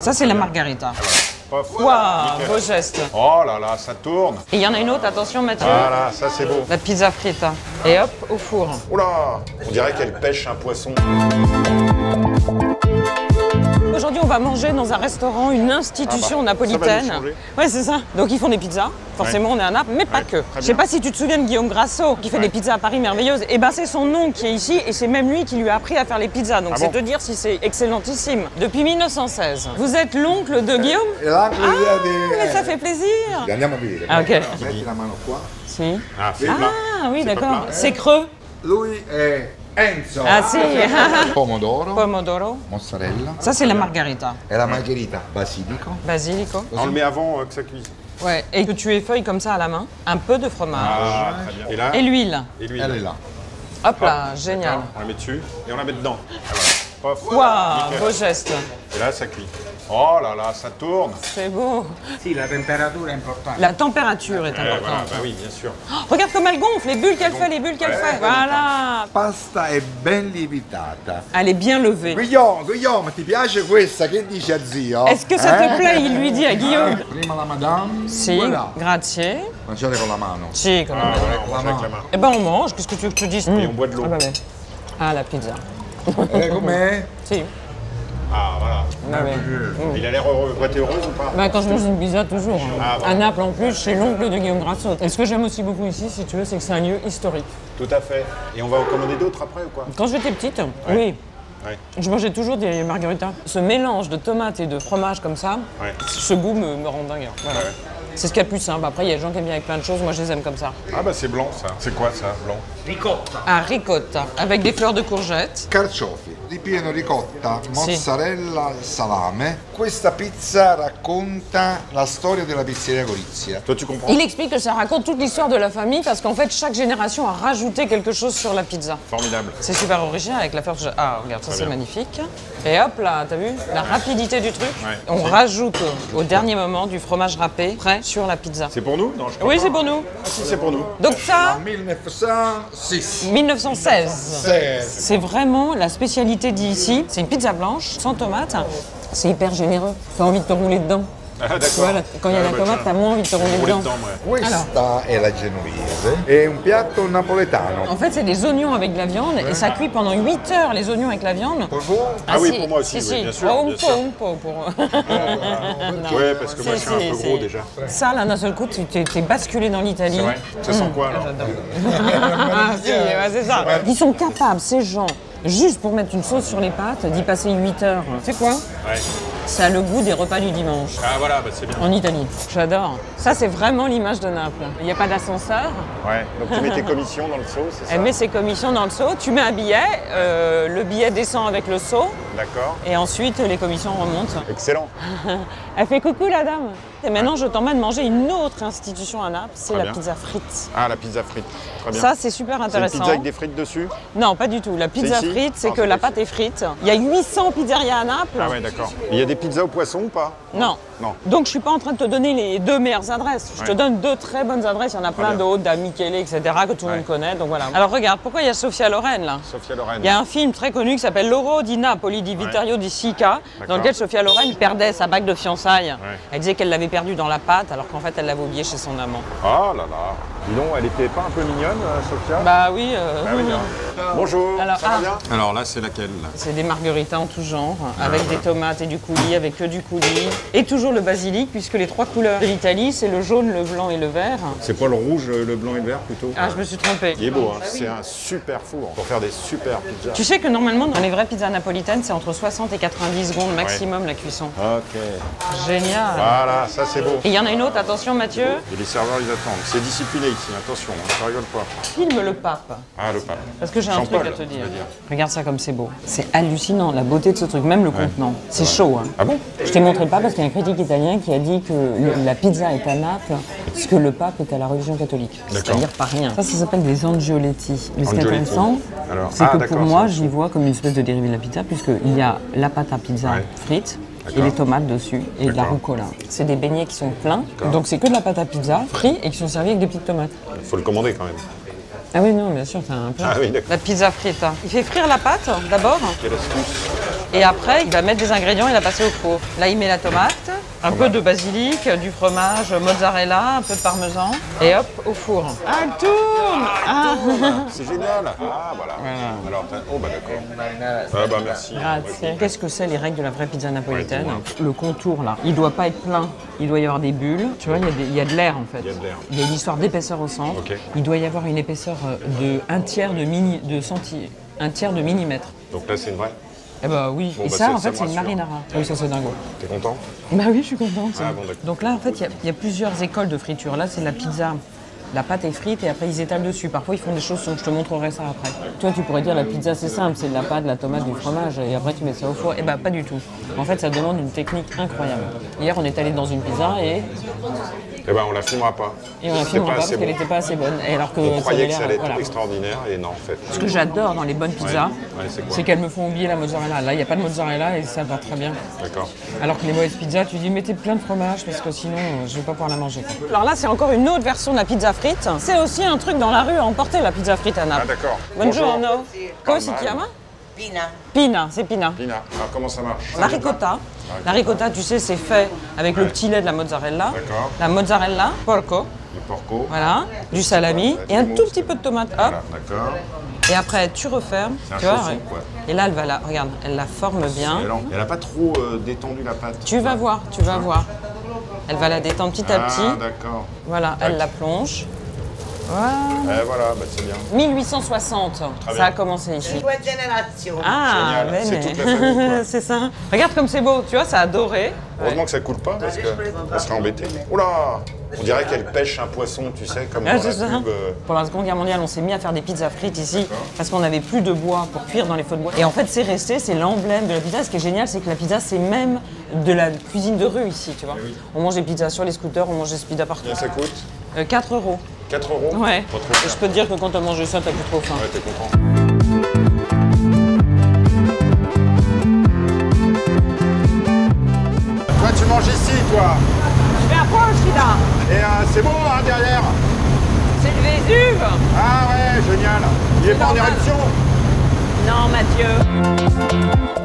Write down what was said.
Ça, c'est la margarita. Pof. Waouh, beau geste. Oh là là, ça tourne. Et il y en a une autre, attention Mathieu. Voilà, ça c'est beau. La pizza frita. Et hop, au four. Oula On dirait qu'elle pêche un poisson. Aujourd'hui, on va manger dans un restaurant, une institution Ah bah, ça va napolitaine. Ouais, c'est ça. Donc ils font des pizzas. Forcément, on est à Naples, mais pas que. Je sais pas si tu te souviens de Guillaume Grasso, qui fait Ouais. des pizzas à Paris merveilleuses. Et ben, c'est son nom qui est ici, et c'est même lui qui lui a appris à faire les pizzas. Donc Ah c'est bon te dire si c'est excellentissime. Depuis 1916. Vous êtes l'oncle de Guillaume E l'anche Ah, mais ça fait plaisir. Ah, ok. Ah. Ah oui, d'accord. C'est creux. Lui è Enzo. Ah si. Pomodoro, Pomodoro. mozzarella Ça, c'est la margarita. e la margherita, basilico. Basilico. On le met avant euh, que ça cuise. Ouais. Et que tu effeuilles comme ça à la main. Un peu de fromage. Ah, très bien. Et là Et l'huile. Et l'huile. Elle est là. Hop là, génial. On la met dessus et on la met dedans. Ah, voilà. Pof. Waouh, Nickel. beau geste. Et là, ça cuit. Oh là là, ça tourne. C'est beau. Sì, la temperatura è importante. La température est Eh, voilà, importante. bah oui, bien sûr. Oh, regarde comme elle gonfle, les bulles qu'elle fait, les bulles qu'elle fait. Voilà. Pasta è ben lievitata. Elle est bien levée. Guglielmo, Guglielmo, ti piace questa? Che dici a zio? Est-ce que ça te Eh? plaît Il lui dit à Guillaume. Prima la madame. Si, Voilà. grazie. Mangiate con la mano. Si, quand même. Ah, voilà, on mange avec la main. Eh ben on mange, qu'est-ce que tu veux que je te dise Et on boit de l'eau. Ah, bah, ouais. Ah, la pizza. Eh, com'è? Si. Ah, voilà. Bah, ouais. Il a l'air heureux. Toi, t'es heureuse ou pas? Bah, quand je mange une pizza, toujours. hein. Ah. À Naples, en plus, chez l'oncle de Guillaume Grasso. Et ce que j'aime aussi beaucoup ici, si tu veux, c'est que c'est un lieu historique. Tout à fait. Et on va en commander d'autres après ou quoi? Quand j'étais petite, oui, Ouais. je mangeais toujours des margaritas. Ce mélange de tomates et de fromage comme ça, Ouais. ce goût me, me rend dingue. Voilà. C'est ce qu'il y a de plus simple. Après, il y a des gens qui aiment bien avec plein de choses. Moi, je les aime comme ça. Ah bah c'est blanc ça. C'est quoi ça, blanc? Ricotta. Un ricotta avec des fleurs de courgette. Carciofi, ripieno ricotta, Sì. mozzarella, salame. Questa pizza racconta la storia della pizzeria Gorizia. Toi, tu comprends? Il explique que ça raconte toute l'histoire de la famille parce qu'en fait, chaque génération a rajouté quelque chose sur la pizza. Formidable. C'est super original avec la fleur. Ah, regarde, ça c'est magnifique. Et hop là, t'as vu La rapidité du truc? Ouais. On rajoute au dernier moment du fromage râpé prêt sur la pizza. C'est pour nous? Non, je Oui, c'est pour nous. Si, c'est pour nous. Donc ça, 1906. 1916. C'est vraiment la spécialité d'ici. C'est une pizza blanche, sans tomate. C'est hyper généreux. T'as envie de te rouler dedans. Ah, quand il y a Ah, la bah, tomate, t'as moins envie de te rouler dedans. dedans, ouais. Questa è la genovese. È un piatto napoletano. En fait, c'est des ognons avec de la viande et ça cuit pendant 8 heures les ognons avec la viande. Pour vous? Ah oui, si, pour moi aussi, si, oui, si. bien sûr, Oh, un peu, un peu pour. Ouais, parce que moi, je suis un peu gros déjà. Ça, là, d'un seul coup, tu t'es basculé dans l'Italie. C'est vrai Ça sent quoi alors Ah, si, ouais, c'est ça. Ils sont capables, ces gens, juste pour mettre une sauce sur les pâtes, d'y passer 8 heures. C'est quoi Ouais. Ça a le goût des repas du dimanche. Ah voilà, bah c'est bien. En Italie. J'adore. Ça, c'est vraiment l'image de Naples. Il n'y a pas d'ascenseur. Ouais. Donc tu mets tes commissions dans le seau, c'est ça Elle met ses commissions dans le seau. Tu mets un billet. euh, le billet descend avec le seau. D'accord. Et ensuite, les commissions remontent. Excellent. Elle fait coucou, la dame. Et maintenant, je t'emmène manger une autre institution à Naples. C'est la bien. pizza frite. Ah, la pizza frite. Très bien. Ça, c'est super c'est une intéressant. pizza avec des frites dessus Non, pas du tout. La pizza frite, c'est Ah, que la pâte est frite. Il y a 800 pizzerias à Naples. Ah ouais, d'accord. Il y a des pizzas au poisson ou pas? Non. Non. Donc je suis pas en train de te donner les deux meilleures adresses. Je te donne deux très bonnes adresses. Il y en a plein d'autres, d'à Michele, etc., que tout le Ouais. monde connaît. Donc voilà. Alors regarde, pourquoi il y a Sofia Loren là? Sofia Loren. Il y a un film très connu qui s'appelle L'Oro di Napoli di Vittorio di Sica, dans lequel Sofia Loren perdait sa bague de fiançailles. Elle disait qu'elle l'avait perdue dans la pâte, alors qu'en fait elle l'avait oubliée chez son amant. Oh là là. Dis donc, elle était pas un peu mignonne, euh, Sofia Bah oui. euh, Ah oui, bien. Bonjour, Alors, ça ah. va bien Alors là, c'est laquelle C'est des margaritas en tout genre, avec des tomates et du coulis, avec que du coulis. Et toujours le basilic, puisque les trois couleurs de l'Italie, c'est le jaune, le blanc et le vert. C'est pas le rouge, le blanc et le vert plutôt? Ah, je me suis trompée. Il est beau, hein. c'est un super four pour faire des super pizzas. Tu sais que normalement, dans les vraies pizzas napolitaines, c'est entre 60 et 90 secondes maximum la cuisson. Ok. Génial. Voilà, ça c'est beau. Et il y en a une autre, attention Mathieu, Et les serveurs, ils attendent. C'est discipliné ici, attention, hein, ça rigole pas. filme le pape. Ah, le pape. Parce que j'ai un truc à te dire. Regarde ça comme c'est beau. C'est hallucinant, la beauté de ce truc, même le contenant. C'est chaud. Hein. Ah bon Je t'ai montré le pape parce qu'il y a un critique italien qui a dit que le- la pizza est à Naples ce que le pape est à la religion catholique. C'est-à-dire pas rien. Ça, ça s'appelle des angioletti. Mais ce qui est intéressant, Alors, c'est ah, que pour moi, j'y vois comme une espèce de dérivé de la pizza, puisqu'il y a la pâte à pizza Ouais. frite et les tomates dessus et de la rucola. C'est des beignets qui sont pleins, donc c'est que de la pâte à pizza frite et qui sont servis avec des petites tomates. Faut le commander quand même. Ah oui, non, bien sûr, t'as un plat. Ah oui, d'accord. La pizza frita. Il fait frire la pâte d'abord. Quelle astuce Et après, il va mettre des ingrédients et la passer au four. Là, il met la tomate, un peu de basilic, du fromage, mozzarella, un peu de parmesan. Et hop, au four. Ah, elle tourne Ah. C'est génial. Ah, voilà. Alors, oh, bah d'accord. Ah, bah merci. Qu'est-ce que c'est les règles de la vraie pizza napolitaine Le contour là, il doit pas être plein, il doit y avoir des bulles. Tu vois, il y a, des- il y a de l'air en fait. Il y a de l'air. Il y a une histoire d'épaisseur au centre. Il doit y avoir une épaisseur euh, de un tiers de mini, de centi, un tiers de millimètre. Donc là, c'est une vraie. Eh bah oui. Bon, Et bah, ça, en fait, c'est une marinara. Oui, ça c'est dingo. T'es content? Bah oui, je suis contente. Ah bon. Donc là, en fait, il y a- il y, a plusieurs écoles de friture. Là, c'est la pizza. La pâte est frite et après ils étalent dessus. Parfois ils font des choses, je te montrerai ça après. Toi tu pourrais dire la pizza c'est simple, c'est de la pâte, de la tomate, du fromage et après tu mets ça au four. Eh bah pas du tout. En fait ça demande une technique incroyable. Hier on est allé dans une pizza et, Eh ben, on la filmera pas. et on a C'était filmé pas pas parce qu'elle bon. n'était pas assez bonne. Et alors que On croyait que ça allait être voilà. extraordinaire et non, en fait. Ce que j'adore dans les bonnes pizzas, Ouais, c'est qu'elles me font oublier la mozzarella. Là il n'y a pas de mozzarella et ça va très bien. D'accord. Alors que les mauvaises pizzas, tu dis mettez plein de fromage parce que sinon euh, je vais pas pouvoir la manger. Alors là, c'est encore une autre version de la pizza frite. C'est aussi un truc dans la rue à emporter la pizza frite à Ah, Naples. d'accord. Buongiorno. Come si Pas mal. chiama Pina. Pina, c'est Pina. Lina, alors comment ça marche? La ricotta. La ricotta, tu sais, c'est fait avec le petit lait de la mozzarella. D'accord. La mozzarella, porco, Le porco. voilà, du salami et un tout petit peu de tomate. Hop. Voilà, d'accord. Et après, tu refermes. C'est un tu vois, chausson, ouais. quoi. Et là, elle va la, regarde, elle la forme bien. Elle a pas trop euh, détendu la pâte. Tu vas voir, tu vas voir. Elle va la détendre petit à petit. Ah, d'accord. Voilà, elle la plonge. Voilà. Eh, voilà, bah, c'est bien. 1860, ça bien. a commencé ici. Due generazioni. Ah, Génial. C'est toute la famille, quoi. c'est ça. Regarde comme c'est beau, tu vois, ça a doré. Heureusement que ça coule pas parce qu'on serait embêté. Oula On dirait qu'elle pêche un poisson, tu sais, comme Ah, dans c'est la ça. pub. euh, Pour la Seconde Guerre mondiale, on s'est mis à faire des pizzas frites ici parce qu'on n'avait plus de bois pour cuire dans les feux de bois. Et en fait, c'est resté, c'est l'emblème de la pizza. Ce qui est génial, c'est que la pizza, c'est même de la cuisine de rue ici, tu vois. On mange des pizzas sur les scooters, on mange des pizzas partout. Combien ça coûte? Euh, 4 euros. 4 euros Ouais. Pas trop Et cher. je peux te dire que quand t'as mangé ça, t'as plus trop faim. Ouais, t'es content. Toi, tu manges ici, toi Je vais approcher là. Et euh, c'est bon, hein, derrière C'est le Vésuve. Ah ouais, génial Il est pas en éruption Non, Mathieu.